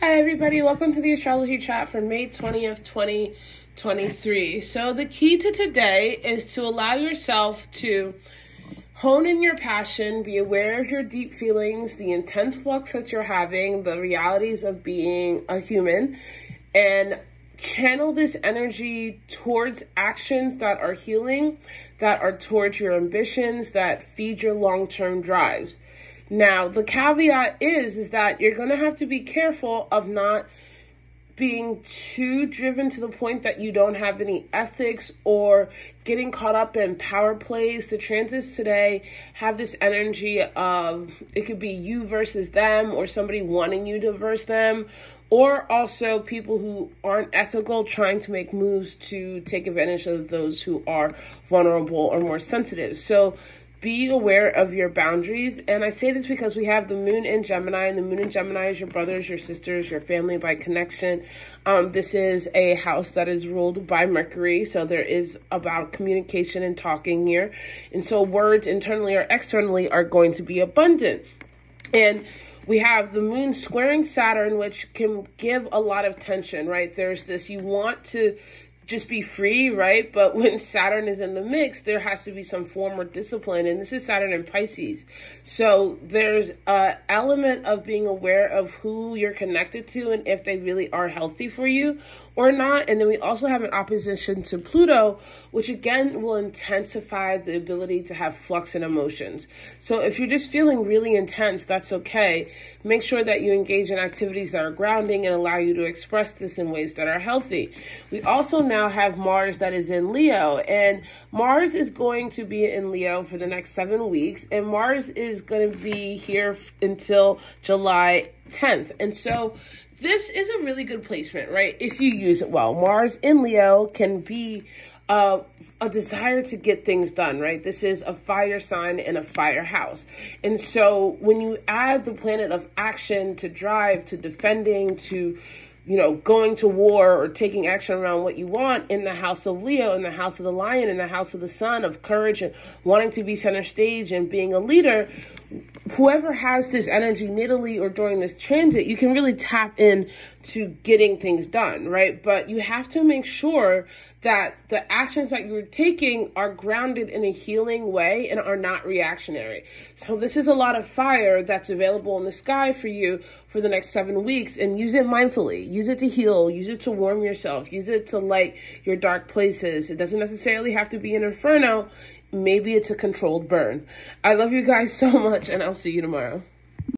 Hi, everybody. Welcome to the astrology chat for May 20th, 2023. So, the key to today is to allow yourself to hone in your passion, be aware of your deep feelings, the intense flux that you're having, the realities of being a human, and channel this energy towards actions that are healing, that are towards your ambitions, that feed your long term drives. Now, the caveat is is that you're going to have to be careful of not being too driven to the point that you don't have any ethics or getting caught up in power plays. The transits today have this energy of it could be you versus them or somebody wanting you to verse them or also people who aren't ethical trying to make moves to take advantage of those who are vulnerable or more sensitive. So be aware of your boundaries. And I say this because we have the moon in Gemini, and the moon in Gemini is your brothers, your sisters, your family by connection. Um, this is a house that is ruled by Mercury, so there is about communication and talking here. And so words internally or externally are going to be abundant. And we have the moon squaring Saturn, which can give a lot of tension, right? There's this, you want to just be free, right? But when Saturn is in the mix, there has to be some form of discipline. And this is Saturn in Pisces. So there's a element of being aware of who you're connected to and if they really are healthy for you or not. And then we also have an opposition to Pluto, which again will intensify the ability to have flux and emotions. So if you're just feeling really intense, that's okay. Make sure that you engage in activities that are grounding and allow you to express this in ways that are healthy. We also now have Mars that is in Leo, and Mars is going to be in Leo for the next seven weeks, and Mars is going to be here until July 10th. And so this is a really good placement, right? If you use it well. Mars in Leo can be uh, a desire to get things done, right? This is a fire sign in a fire house. And so when you add the planet of action to drive, to defending, to you know, going to war or taking action around what you want in the house of Leo, in the house of the lion, in the house of the sun, of courage and wanting to be center stage and being a leader, whoever has this energy natively or during this transit, you can really tap in to getting things done, right? But you have to make sure that the actions that you're taking are grounded in a healing way and are not reactionary. So this is a lot of fire that's available in the sky for you for the next seven weeks and use it mindfully. Use it to heal. Use it to warm yourself. Use it to light your dark places. It doesn't necessarily have to be an inferno maybe it's a controlled burn. I love you guys so much, and I'll see you tomorrow.